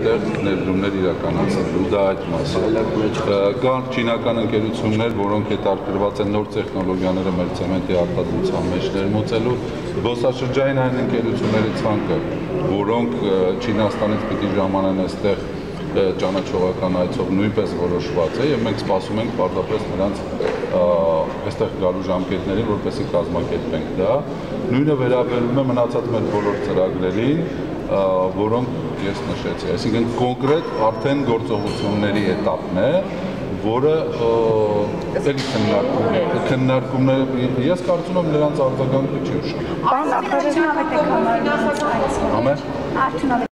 այդտեղ ներդրումներ իրականացնելու, դա այդ մասին։ Կան չինական ընկերություններ, որոնք հետարկրված են նոր տեխնոլոգիաները մեր ցեմենտի արտադրության մեջ ներմուծելու, զբոսաշրջային այն ընկերությունների ցանկը, որոնք Չինաստանից պիտի ժամանեն այստեղ ճանաչողական այցով նույնպես որոշված է եւ մենք սպասում ենք պարտապես նրանց այստեղ գալու ժամկետներին, որպեսզի կազմակերպենք դա։ Նույնը վերաբերում է մնացած մեր բոլոր ծրագրերին, որոնք ես նշեցի։ Այսինքն կոնկրետ արդեն գործողությունների этаպն է, որը էլի քննարկում է, քննարկումն է, ես կարծում եմ նրանց արձագանքը չի ուշ։ Բան արդյունավետ է համարվում։ Համե։ Արդյունավետ